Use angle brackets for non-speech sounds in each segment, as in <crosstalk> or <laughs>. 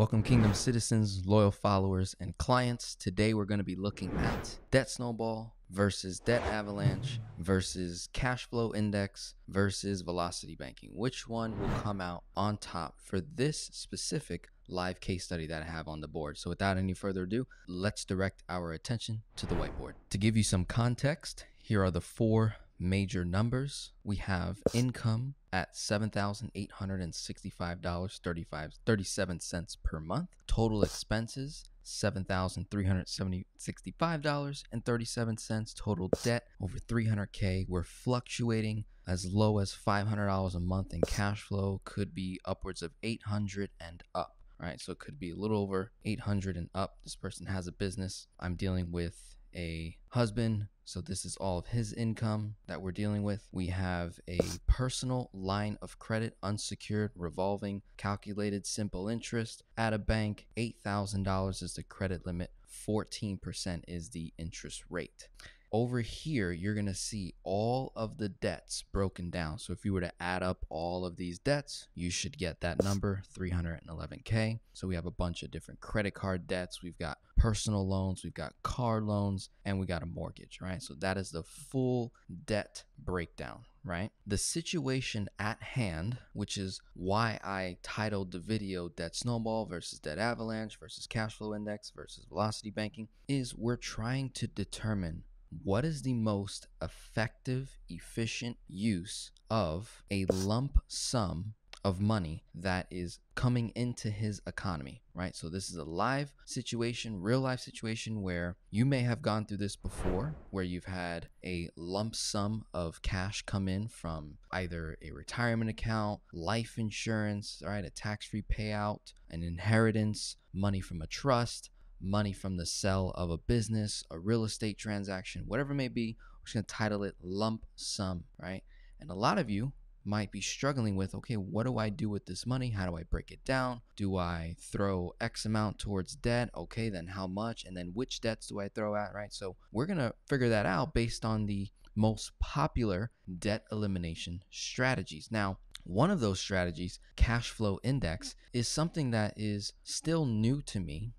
Welcome, Kingdom citizens, loyal followers, and clients. Today, we're going to be looking at Debt Snowball versus Debt Avalanche versus Cash Flow Index versus Velocity Banking. Which one will come out on top for this specific live case study that I have on the board? So, without any further ado, let's direct our attention to the whiteboard. To give you some context, here are the four major numbers. We have income at $7,865.37 per month. Total expenses $7,365.37. Total debt over 300K. We're fluctuating as low as $500 a month in cash flow, could be upwards of 800 and up. Right, so it could be a little over 800 and up. This person has a business. I'm dealing with a husband. So this is all of his income that we're dealing with. We have a personal line of credit, unsecured, revolving, calculated simple interest at a bank. $8,000 is the credit limit. 14% is the interest rate. Over here, you're going to see all of the debts broken down. So if you were to add up all of these debts, you should get that number, 311K. So we have a bunch of different credit card debts. We've got personal loans, we've got car loans, and we got a mortgage, right? So that is the full debt breakdown right? The situation at hand, which is why I titled the video Debt Snowball versus Debt Avalanche versus Cash Flow Index versus Velocity Banking, is we're trying to determine what is the most effective, efficient use of a lump sum of money that is coming into his economy, right? So, this is a live situation, real life situation where you may have gone through this before, where you've had a lump sum of cash come in from either a retirement account, life insurance, right? A tax free payout, an inheritance, money from a trust money from the sale of a business, a real estate transaction, whatever it may be. We're just going to title it lump sum, right? And a lot of you might be struggling with okay, what do I do with this money? How do I break it down? Do I throw X amount towards debt? Okay, then how much? And then which debts do I throw at, right? So we're going to figure that out based on the most popular debt elimination strategies. Now, one of those strategies, cash flow index, is something that is still new to me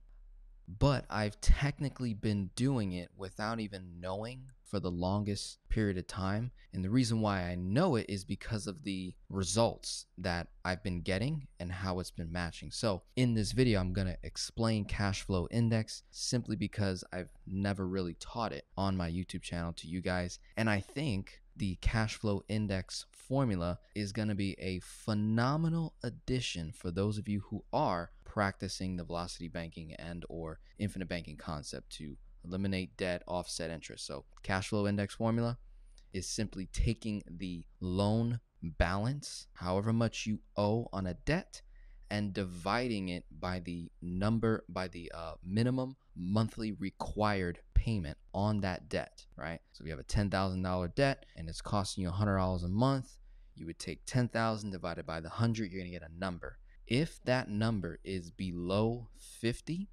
but I've technically been doing it without even knowing for the longest period of time. And the reason why I know it is because of the results that I've been getting and how it's been matching. So, in this video, I'm going to explain cash flow index simply because I've never really taught it on my YouTube channel to you guys. And I think the cash flow index formula is going to be a phenomenal addition for those of you who are practicing the velocity banking and or infinite banking concept to eliminate debt, offset interest. So, cash flow index formula is simply taking the loan balance, however much you owe on a debt, and dividing it by the number, by the uh, minimum monthly required payment on that debt, right? So, if you have a $10,000 debt and it's costing you $100 a month, you would take 10,000 divided by the 100, you're going to get a number. If that number is below 50,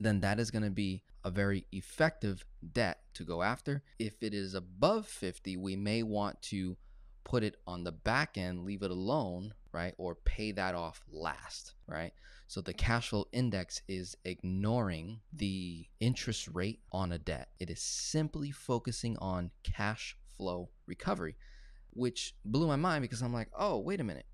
then that is going to be a very effective debt to go after. If it is above 50, we may want to put it on the back end, leave it alone, right? Or pay that off last, right? So the cash flow index is ignoring the interest rate on a debt. It is simply focusing on cash flow recovery, which blew my mind because I'm like, oh, wait a minute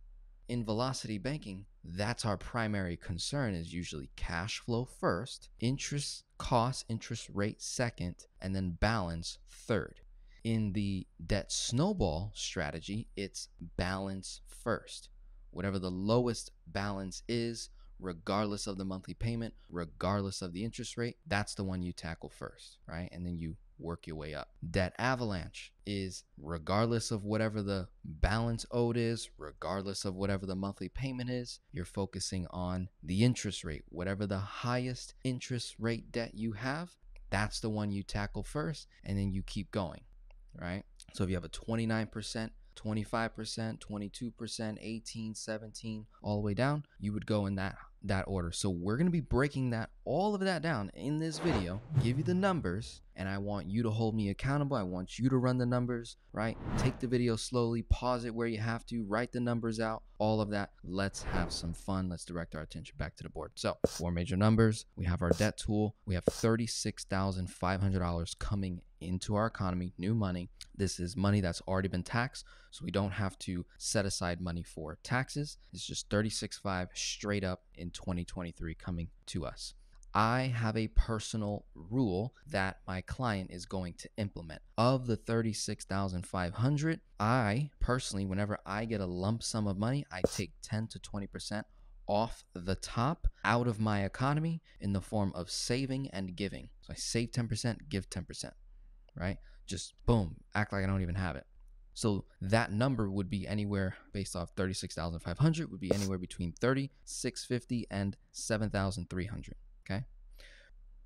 in velocity banking, that's our primary concern is usually cash flow first, interest cost, interest rate second, and then balance third. In the debt snowball strategy, it's balance first. Whatever the lowest balance is, regardless of the monthly payment, regardless of the interest rate, that's the one you tackle first, right? And then you work your way up. Debt avalanche is regardless of whatever the balance owed is, regardless of whatever the monthly payment is, you're focusing on the interest rate. Whatever the highest interest rate debt you have, that's the one you tackle first, and then you keep going, right? So if you have a 29%, 25%, 22%, 18, 17, all the way down, you would go in that that order. So we're going to be breaking that all of that down in this video, give you the numbers and I want you to hold me accountable. I want you to run the numbers, right? Take the video slowly, pause it where you have to, write the numbers out, all of that. Let's have some fun. Let's direct our attention back to the board. So, four major numbers. We have our debt tool. We have $36,500 coming into our economy, new money. This is money that's already been taxed, so we don't have to set aside money for taxes. It's just 36.5 straight up in 2023 coming to us. I have a personal rule that my client is going to implement. Of the 36,500, I personally whenever I get a lump sum of money, I take 10 to 20% off the top out of my economy in the form of saving and giving. So I save 10%, give 10%, right? Just boom, act like I don't even have it. So that number would be anywhere based off 36,500 would be anywhere between 30,650 and 7,300. Okay.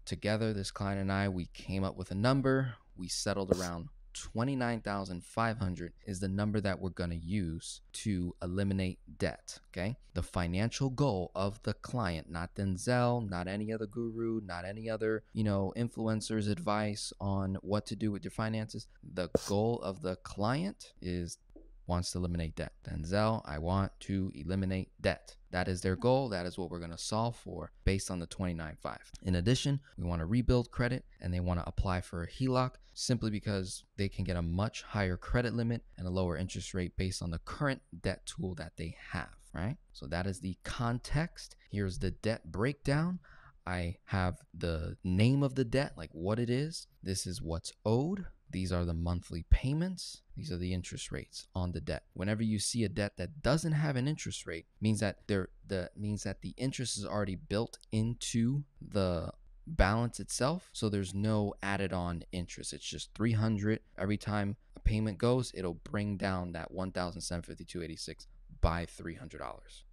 Together, this client and I, we came up with a number. We settled around 29,500 is the number that we're going to use to eliminate debt. Okay. The financial goal of the client, not Denzel, not any other guru, not any other, you know, influencer's advice on what to do with your finances. The goal of the client is wants to eliminate debt. Denzel, I want to eliminate debt. That is their goal. That is what we're going to solve for based on the 29.5. In addition, we want to rebuild credit and they want to apply for a HELOC simply because they can get a much higher credit limit and a lower interest rate based on the current debt tool that they have, right? So that is the context. Here's the debt breakdown. I have the name of the debt, like what it is. This is what's owed. These are the monthly payments. These are the interest rates on the debt. Whenever you see a debt that doesn't have an interest rate, means that there the means that the interest is already built into the balance itself. So there's no added on interest. It's just 300 every time a payment goes, it'll bring down that 1752.86 by $300,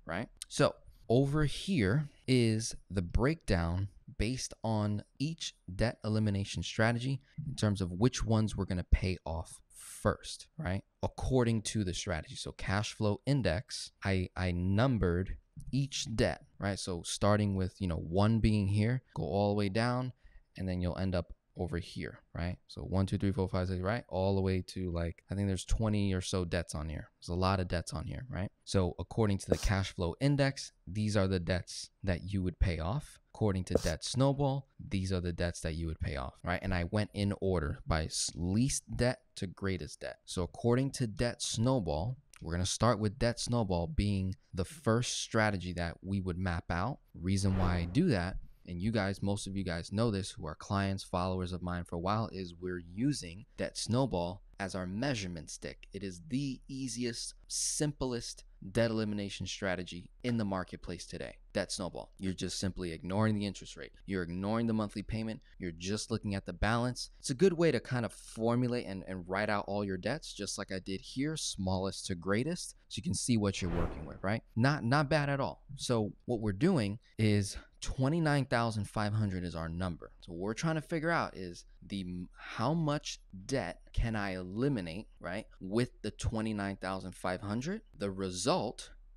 right? So, over here is the breakdown based on each debt elimination strategy in terms of which ones we're going to pay off first, right? According to the strategy. So cash flow index, I I numbered each debt, right? So starting with, you know, 1 being here, go all the way down and then you'll end up over here, right? So one, two, three, four, five, six, right? All the way to like, I think there's 20 or so debts on here. There's a lot of debts on here, right? So according to the cash flow index, these are the debts that you would pay off. According to Debt Snowball, these are the debts that you would pay off, right? And I went in order by least debt to greatest debt. So according to Debt Snowball, we're going to start with Debt Snowball being the first strategy that we would map out. Reason why I do that and you guys, most of you guys know this who are clients, followers of mine for a while, is we're using debt Snowball as our measurement stick. It is the easiest, simplest debt elimination strategy in the marketplace today. Debt snowball. You're just simply ignoring the interest rate. You're ignoring the monthly payment. You're just looking at the balance. It's a good way to kind of formulate and, and write out all your debts, just like I did here, smallest to greatest, so you can see what you're working with, right? Not not bad at all. So what we're doing is 29,500 is our number. So what we're trying to figure out is the how much debt can I eliminate, right? With the 29,500, the result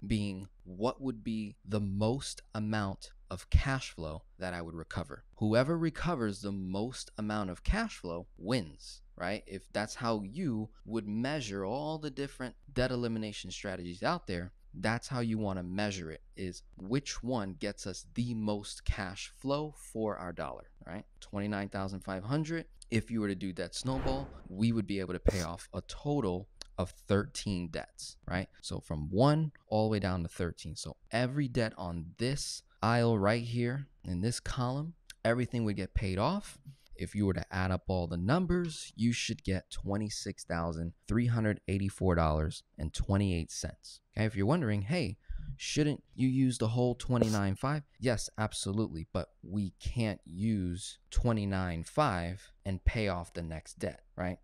being what would be the most amount of cash flow that I would recover. Whoever recovers the most amount of cash flow wins, right? If that's how you would measure all the different debt elimination strategies out there, that's how you want to measure it is which one gets us the most cash flow for our dollar right 29500 if you were to do debt snowball we would be able to pay off a total of 13 debts right so from 1 all the way down to 13 so every debt on this aisle right here in this column everything would get paid off if you were to add up all the numbers, you should get $26,384.28. Okay, if you're wondering, hey, shouldn't you use the whole 29.5? Yes, absolutely, but we can't use 29.5 and pay off the next debt, right?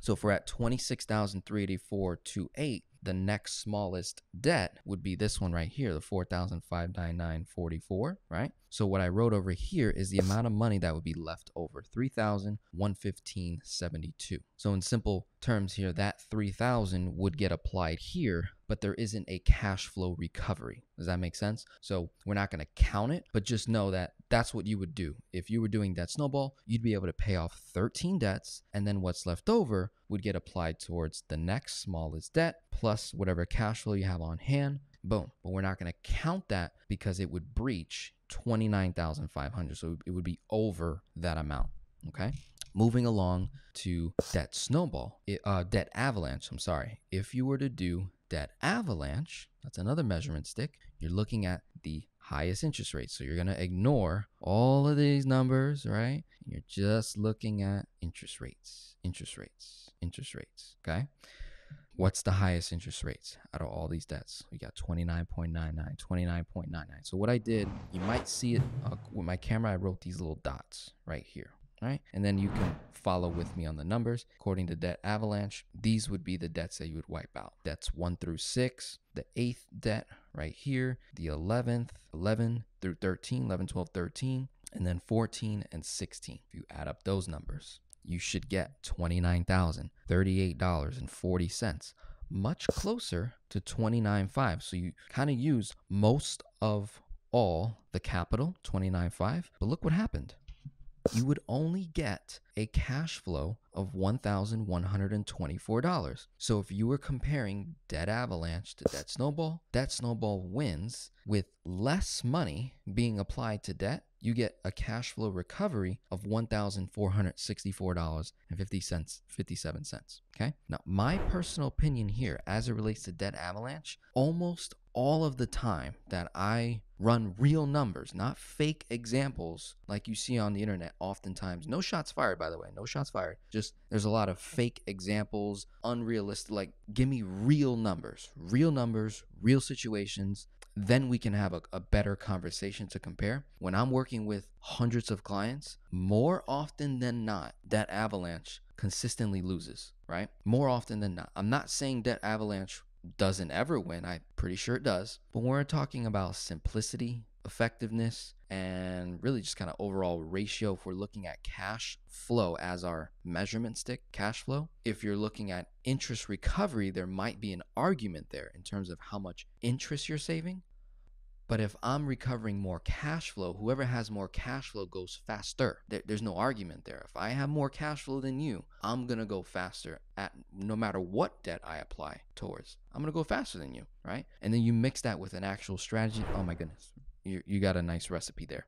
So if we're at 26,384.28, the next smallest debt would be this one right here, the 4,599.44, right? So what I wrote over here is the amount of money that would be left over, 3,115.72. So in simple terms here, that 3000 would get applied here, but there isn't a cash flow recovery. Does that make sense? So we're not going to count it, but just know that that's what you would do. If you were doing debt snowball, you'd be able to pay off 13 debts, and then what's left over would get applied towards the next smallest debt plus whatever cash flow you have on hand. Boom. But we're not going to count that because it would breach 29,500. So it would be over that amount. Okay. Moving along to debt snowball, uh, debt avalanche. I'm sorry. If you were to do debt avalanche, that's another measurement stick. You're looking at the highest interest rate. So you're going to ignore all of these numbers, right? You're just looking at interest rates, interest rates, interest rates. Okay. What's the highest interest rates out of all these debts? We got 29.99, 29.99. So what I did, you might see it uh, with my camera. I wrote these little dots right here, right? And then you can follow with me on the numbers. According to Debt Avalanche, these would be the debts that you would wipe out. Debts one through six, the eighth debt right here, the 11th, 11 through 13, 11, 12, 13, and then 14 and 16. If you add up those numbers, you should get $29,038.40, much closer to 29.5. So you kind of use most of all the capital, 29.5. But look what happened. You would only get a cash flow of $1,124. So if you were comparing Debt Avalanche to Debt Snowball, Debt Snowball wins with less money being applied to debt you get a cash flow recovery of $1,464.50, 57 cents. Okay. Now, my personal opinion here, as it relates to debt avalanche, almost all of the time that I run real numbers, not fake examples like you see on the internet oftentimes. No shots fired, by the way. No shots fired. Just there's a lot of fake examples, unrealistic. Like, give me real numbers, real numbers, real situations then we can have a, a, better conversation to compare. When I'm working with hundreds of clients, more often than not, debt avalanche consistently loses, right? More often than not. I'm not saying that avalanche doesn't ever win. I'm pretty sure it does. But when we're talking about simplicity, effectiveness, and really just kind of overall ratio, if we're looking at cash flow as our measurement stick, cash flow, if you're looking at interest recovery, there might be an argument there in terms of how much interest you're saving. But if I'm recovering more cash flow, whoever has more cash flow goes faster. There, there's no argument there. If I have more cash flow than you, I'm going to go faster at no matter what debt I apply towards. I'm going to go faster than you, right? And then you mix that with an actual strategy. Oh my goodness you, you got a nice recipe there.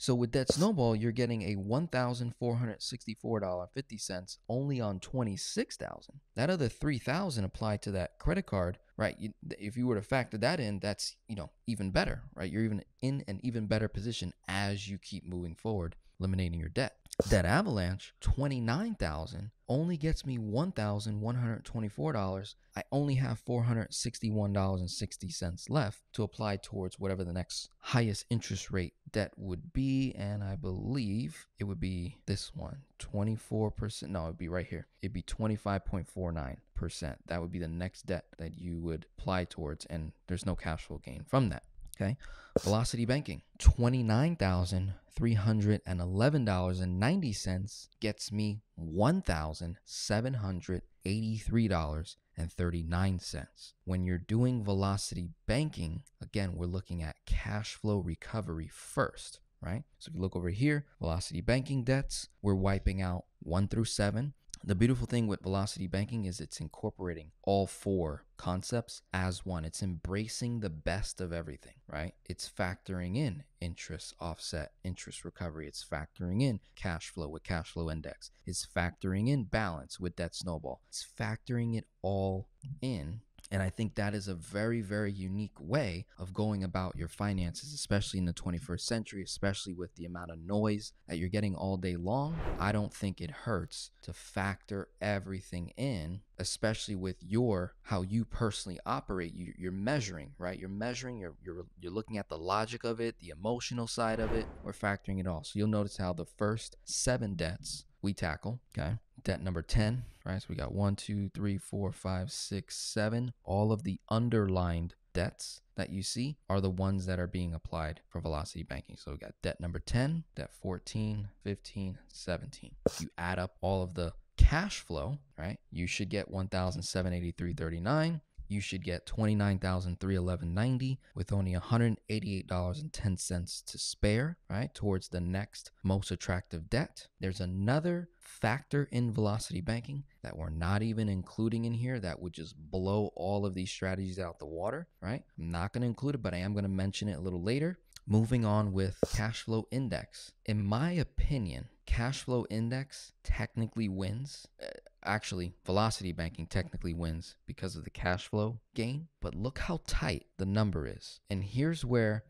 So with debt snowball, you're getting a $1,464.50 only on 26,000. That other 3,000 applied to that credit card, right? You, if you were to factor that in, that's, you know, even better, right? You're even in an even better position as you keep moving forward, eliminating your debt. That avalanche, 29,000 only gets me $1,124. I only have $461.60 left to apply towards whatever the next highest interest rate debt would be. And I believe it would be this one 24%. No, it would be right here. It'd be 25.49%. That would be the next debt that you would apply towards. And there's no cash flow gain from that. Okay. Velocity Banking, $29,311.90 gets me $1,783.39. When you're doing Velocity Banking, again, we're looking at cash flow recovery first, right? So if you look over here, Velocity Banking debts, we're wiping out one through seven. The beautiful thing with velocity banking is it's incorporating all four concepts as one. It's embracing the best of everything, right? It's factoring in interest offset, interest recovery. It's factoring in cash flow with cash flow index. It's factoring in balance with debt snowball. It's factoring it all in and I think that is a very, very unique way of going about your finances, especially in the 21st century, especially with the amount of noise that you're getting all day long. I don't think it hurts to factor everything in, especially with your how you personally operate. You, are measuring, right? You're measuring, you're, you're, you're looking at the logic of it, the emotional side of it. We're factoring it all. So you'll notice how the first seven debts we tackle. Okay. Debt number 10, right? So we got one, two, three, four, five, six, seven. All of the underlined debts that you see are the ones that are being applied for velocity banking. So we got debt number 10, debt 14, 15, 17. You add up all of the cash flow, right? You should get 1,783.39. You should get 29,311.90 with only $188.10 to spare, right? Towards the next most attractive debt. There's another factor in velocity banking that we're not even including in here that would just blow all of these strategies out the water, right? I'm not going to include it, but I am going to mention it a little later. Moving on with cash flow index. In my opinion, cash flow index technically wins. Uh, actually, velocity banking technically wins because of the cash flow gain. But look how tight the number is. And here's where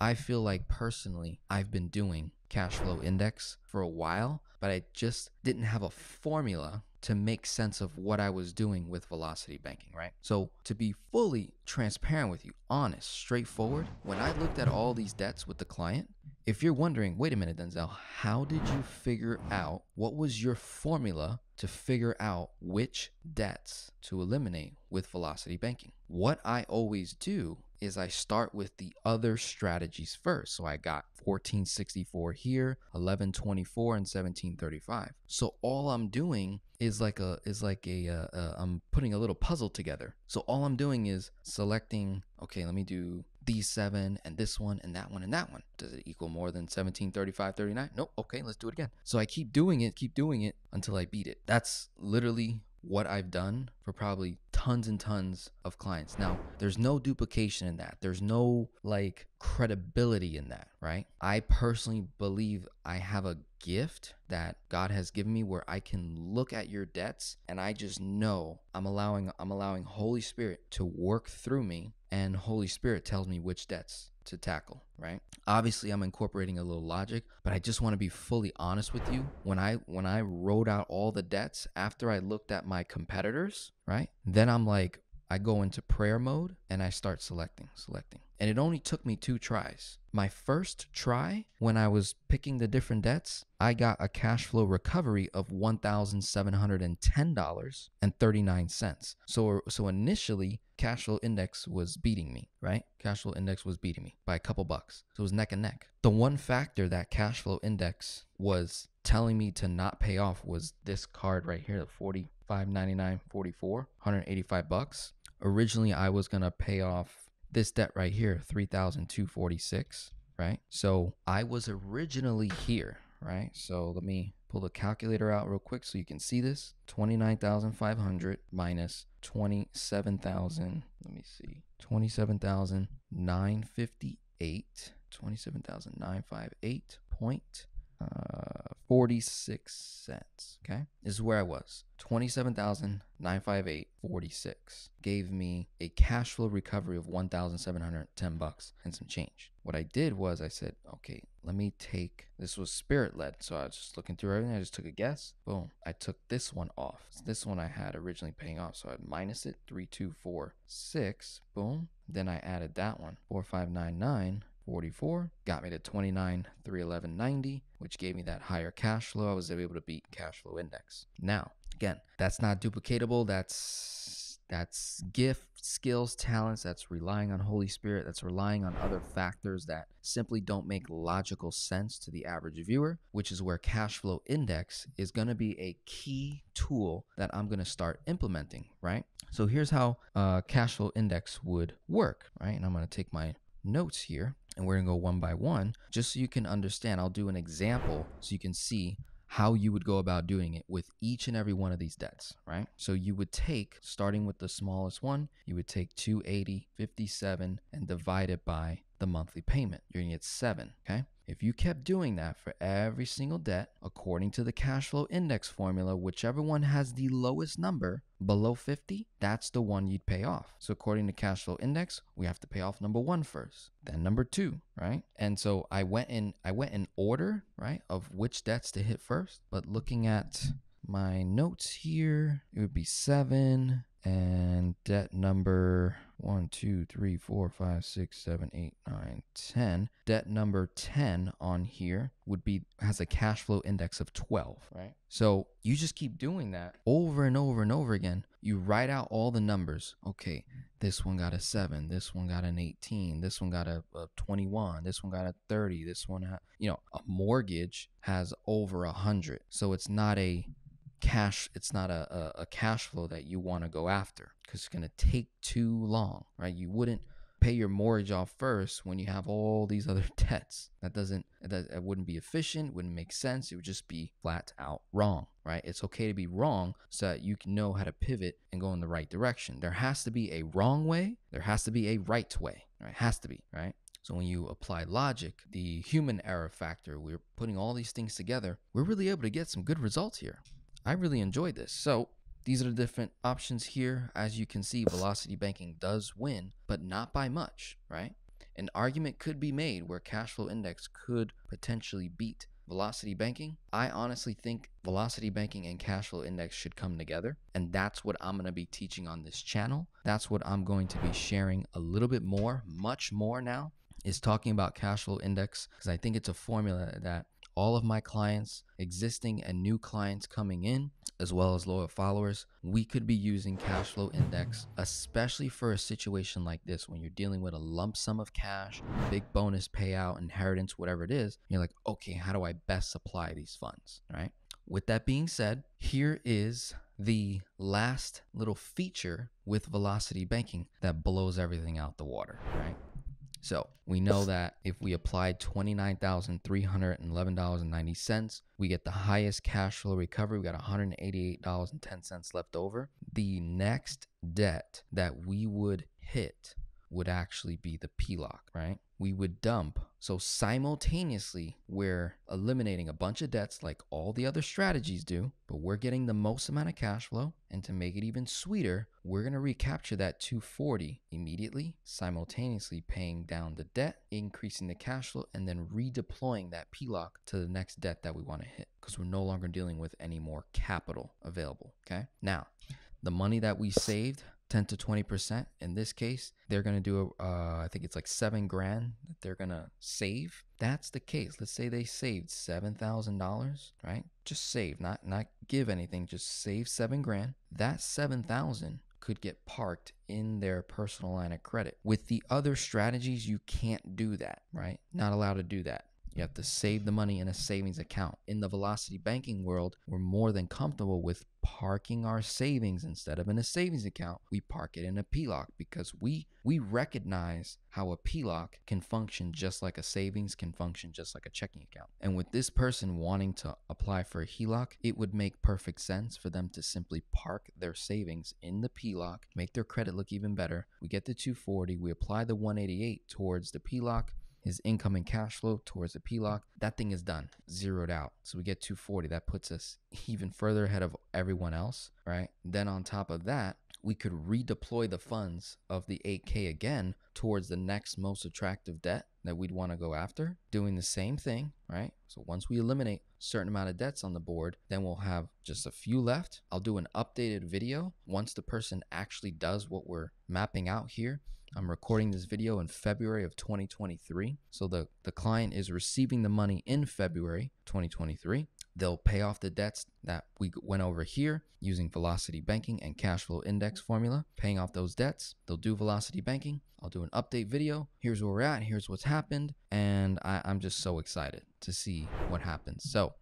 I feel like personally I've been doing cash flow index for a while, but I just didn't have a formula to make sense of what I was doing with velocity banking, right? So, to be fully transparent with you, honest, straightforward, when I looked at all these debts with the client, if you're wondering, wait a minute, Denzel, how did you figure out what was your formula to figure out which debts to eliminate with velocity banking? What I always do is I start with the other strategies first. So I got 1464 here, 1124 and 1735. So all I'm doing is like a is like a uh, uh, I'm putting a little puzzle together. So all I'm doing is selecting, okay, let me do these seven and this one and that one and that one. Does it equal more than 17, 35, 39? Nope. Okay, let's do it again. So I keep doing it, keep doing it until I beat it. That's literally what I've done for probably tons and tons of clients. Now, there's no duplication in that. There's no like credibility in that, right? I personally believe I have a gift that God has given me where I can look at your debts and I just know I'm allowing I'm allowing Holy Spirit to work through me and Holy Spirit tells me which debts to tackle, right? Obviously I'm incorporating a little logic, but I just want to be fully honest with you. When I when I wrote out all the debts after I looked at my competitors, right? Then I'm like I go into prayer mode and I start selecting, selecting. And it only took me two tries. My first try, when I was picking the different debts, I got a cash flow recovery of $1,710.39. So, so initially, cash flow index was beating me, right? Cash flow index was beating me by a couple bucks. So it was neck and neck. The one factor that cash flow index was telling me to not pay off was this card right here, the 45.99 44, 185 bucks. Originally, I was going to pay off this debt right here, 3,246, right? So I was originally here, right? So let me pull the calculator out real quick so you can see this. 29,500 minus 27,000, let me see, 27,958, 27,958 point uh, 46 cents. Okay. This is where I was. 27,958.46 gave me a cash flow recovery of 1,710 bucks and some change. What I did was I said, okay, let me take this was spirit led. So I was just looking through everything. I just took a guess. Boom. I took this one off. So this one I had originally paying off. So I'd minus it. Three, two, four, six. Boom. Then I added that one. Four, five, nine, nine 44 got me to 29 311.90 which gave me that higher cash flow. I was able to beat cash flow index. Now again that's not duplicatable. That's that's gift skills talents that's relying on holy spirit that's relying on other factors that simply don't make logical sense to the average viewer which is where cash flow index is going to be a key tool that i'm going to start implementing right? So here's how uh, cash flow index would work right? And i'm going to take my notes here and we're going to go one by one just so you can understand. I'll do an example so you can see how you would go about doing it with each and every one of these debts, right? So you would take, starting with the smallest one, you would take 280, 57, and divide it by the monthly payment. You're gonna get seven, okay? If you kept doing that for every single debt, according to the cash flow index formula, whichever one has the lowest number below 50, that's the one you'd pay off. So according to cash flow index, we have to pay off number one first, then number 2, right? And so I went in I went in order, right, of which debts to hit first, but looking at my notes here, it would be 7, and debt number one, two, three, four, five, six, seven, eight, nine, ten. Debt number 10 on here would be has a cash flow index of 12, right? So you just keep doing that over and over and over again. You write out all the numbers. Okay, this one got a 7, this one got an 18, this one got a, a 21, this one got a 30, this one, ha- you know, a mortgage has over a 100. So it's not a cash it's not a, a, a cash flow that you want to go after because it's going to take too long right? You wouldn't pay your mortgage off first when you have all these other <laughs> debts. That doesn't that, that wouldn't be efficient wouldn't make sense it would just be flat out wrong right? It's okay to be wrong so that you can know how to pivot and go in the right direction. There has to be a wrong way there has to be a right way right? Has to be right? So when you apply logic, the human error factor, we're putting all these things together, we're really able to get some good results here. I really enjoyed this. So these are the different options here. As you can see, velocity banking does win, but not by much, right? An argument could be made where cash flow index could potentially beat velocity banking. I honestly think velocity banking and cash flow index should come together. And that's what I'm going to be teaching on this channel. That's what I'm going to be sharing a little bit more, much more now, is talking about cash flow index because I think it's a formula that all of my clients, existing and new clients coming in, as well as loyal followers, we could be using cash flow index, especially for a situation like this when you're dealing with a lump sum of cash, big bonus payout, inheritance, whatever it is. You're like, okay, how do I best apply these funds? Right. With that being said, here is the last little feature with velocity banking that blows everything out the water, right? So we know that if we apply $29,311.90, we get the highest cash flow recovery. We got $188.10 left over. The next debt that we would hit would actually be the PLOC, right? We would dump. So simultaneously, we're eliminating a bunch of debts like all the other strategies do, but we're getting the most amount of cash flow. And to make it even sweeter, we're going to recapture that 240 immediately, simultaneously paying down the debt, increasing the cash flow, and then redeploying that PLOC to the next debt that we want to hit because we're no longer dealing with any more capital available. Okay. Now, the money that we saved 10 to 20%. In this case, they're going to do, uh, I think it's like seven grand that they're going to save. That's the case. Let's say they saved $7,000, right? Just save, not, not give anything, just save seven grand. That 7,000 could get parked in their personal line of credit. With the other strategies, you can't do that, right? Not allowed to do that. You have to save the money in a savings account. In the velocity banking world, we're more than comfortable with parking our savings instead of in a savings account. We park it in a PLOC because we we recognize how a PLOC can function just like a savings can function just like a checking account. And with this person wanting to apply for a HELOC, it would make perfect sense for them to simply park their savings in the PLOC, make their credit look even better. We get the 240, we apply the 188 towards the PLOC his incoming cash flow towards the PLOC, that thing is done, zeroed out. So we get 240. That puts us <laughs> even further ahead of everyone else, right? Then on top of that, we could redeploy the funds of the 8K again towards the next most attractive debt that we'd want to go after, doing the same thing, right? So once we eliminate certain amount of debts on the board, then we'll have just a few left. I'll do an updated video once the person actually does what we're mapping out here I'm recording this video in February of 2023. So the, the client is receiving the money in February 2023. They'll pay off the debts that we went over here using velocity banking and cash flow index formula, paying off those debts. They'll do velocity banking. I'll do an update video. Here's where we're at. Here's what's happened. And I, I'm just so excited to see what happens. So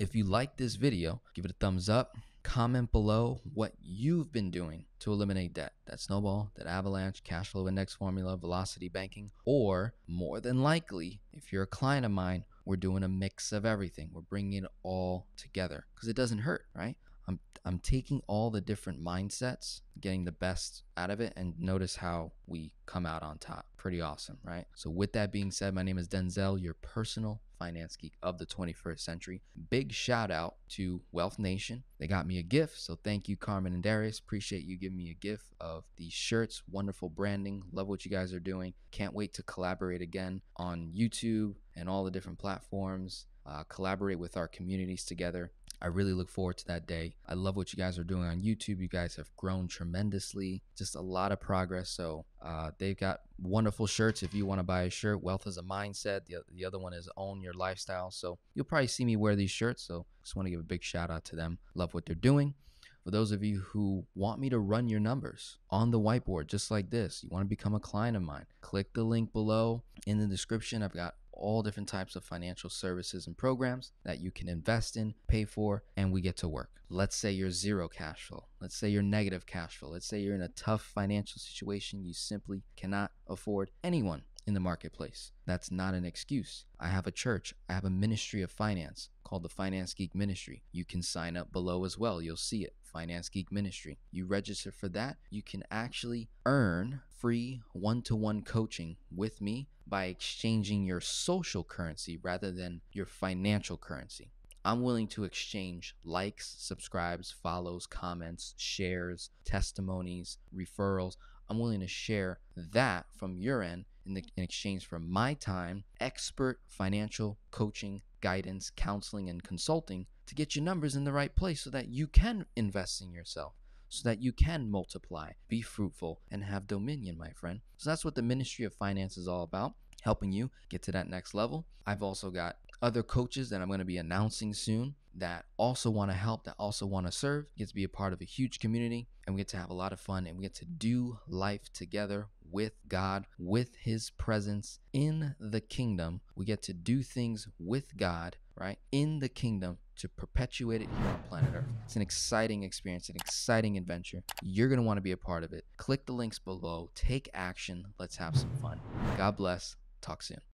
if you like this video, give it a thumbs up Comment below what you've been doing to eliminate debt. That snowball, debt avalanche, cash flow index formula, velocity banking, or more than likely, if you're a client of mine, we're doing a mix of everything. We're bringing it all together because it doesn't hurt, right? I'm I'm taking all the different mindsets, getting the best out of it, and notice how we come out on top. Pretty awesome, right? So with that being said, my name is Denzel, your personal finance geek of the 21st century. Big shout out to Wealth Nation. They got me a gift. So thank you, Carmen and Darius. Appreciate you giving me a gift of these shirts. Wonderful branding. Love what you guys are doing. Can't wait to collaborate again on YouTube and all the different platforms. Uh, collaborate with our communities together. I really look forward to that day. I love what you guys are doing on YouTube. You guys have grown tremendously, just a lot of progress. So uh, they've got wonderful shirts. If you want to buy a shirt, Wealth is a Mindset. The, the other one is Own Your Lifestyle. So you'll probably see me wear these shirts. So just want to give a big shout out to them. Love what they're doing. For those of you who want me to run your numbers on the whiteboard, just like this, you want to become a client of mine, click the link below in the description. I've got all different types of financial services and programs that you can invest in, pay for, and we get to work. Let's say you're zero cash flow. Let's say you're negative cash flow. Let's say you're in a tough financial situation. You simply cannot afford anyone in the marketplace. That's not an excuse. I have a church, I have a ministry of finance called the Finance Geek Ministry. You can sign up below as well. You'll see it. Finance Geek Ministry. You register for that, you can actually earn free one to one coaching with me by exchanging your social currency rather than your financial currency. I'm willing to exchange likes, subscribes, follows, comments, shares, testimonies, referrals. I'm willing to share that from your end in, the, in exchange for my time, expert financial coaching, guidance, counseling, and consulting to get your numbers in the right place so that you can invest in yourself, so that you can multiply, be fruitful, and have dominion, my friend. So that's what the Ministry of Finance is all about helping you get to that next level. I've also got other coaches that I'm going to be announcing soon that also want to help, that also want to serve, get to be a part of a huge community, and we get to have a lot of fun and we get to do life together with God, with His presence in the kingdom. We get to do things with God, right, in the kingdom to perpetuate it here on planet Earth. It's an exciting experience, an exciting adventure. You're going to want to be a part of it. Click the links below, take action. Let's have some fun. God bless. Talk soon.